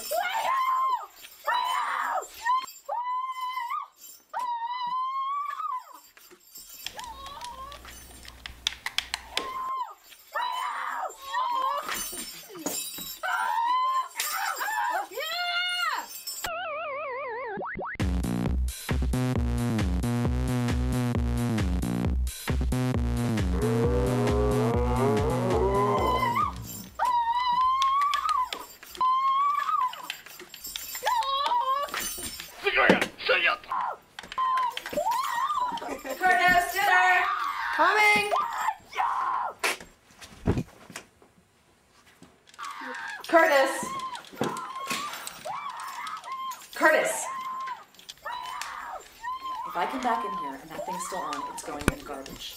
Curtis, Curtis! Curtis! If I come back in here and that thing's still on, it's going in garbage.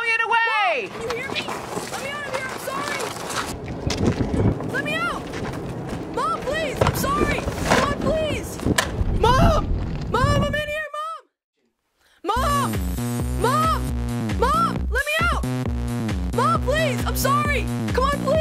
I'm sorry. Come on, please.